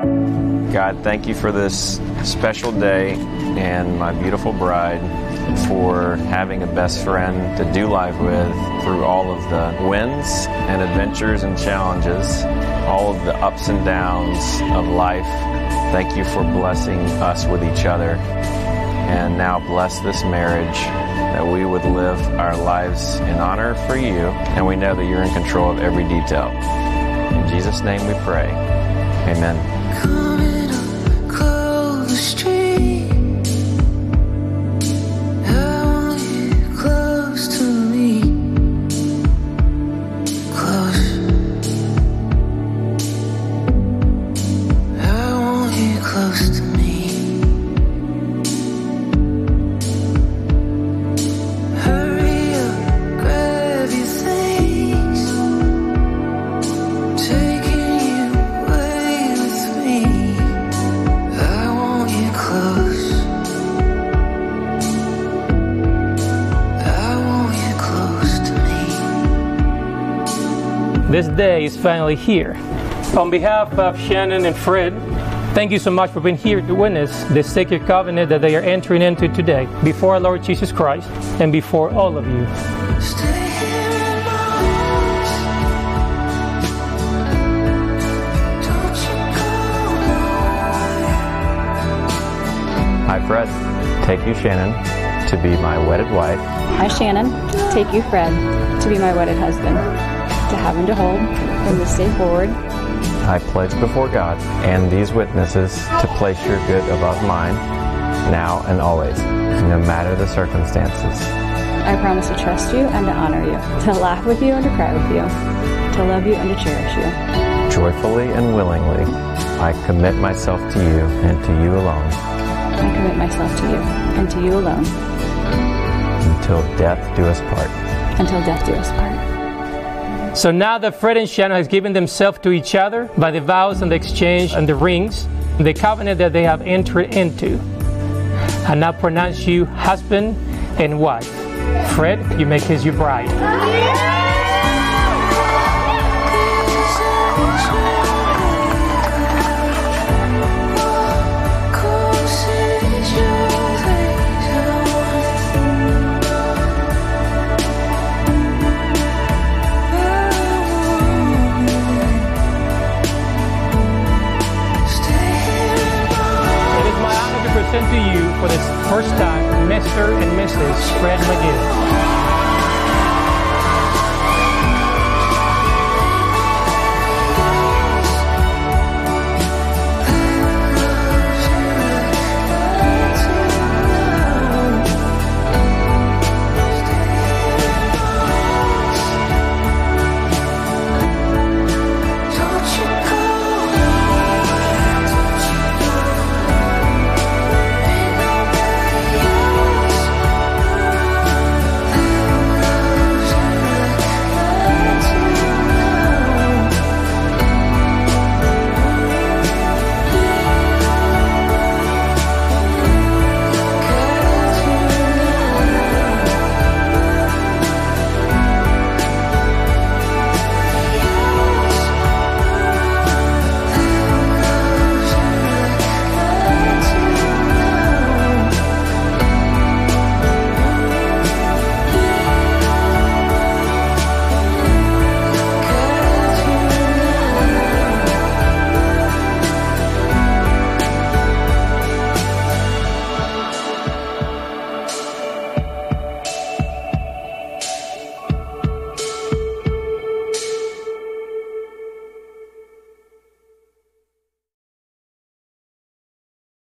God, thank you for this special day and my beautiful bride for having a best friend to do life with through all of the wins and adventures and challenges, all of the ups and downs of life. Thank you for blessing us with each other. And now bless this marriage that we would live our lives in honor for you. And we know that you're in control of every detail. In Jesus' name we pray. Amen. Coming This day is finally here. On behalf of Shannon and Fred, thank you so much for being here to witness the sacred covenant that they are entering into today before our Lord Jesus Christ and before all of you. Stay here in my arms. Don't you go nowhere. Hi, Fred. Take you, Shannon, to be my wedded wife. I, Shannon, take you, Fred, to be my wedded husband, to have and to hold from this day forward. I pledge before God and these witnesses to place your good above mine, now and always, no matter the circumstances. I promise to trust you and to honor you, to laugh with you and to cry with you, to love you and to cherish you. Joyfully and willingly, I commit myself to you and to you alone I commit myself to you and to you alone until death do us part. until death do us part. So now that Fred and Shannon has given themselves to each other by the vows and the exchange and the rings, the covenant that they have entered into, I now pronounce you husband and wife. Fred, you may kiss your bride. introducing to you for the first time Mr. and Mrs. Fred McGill.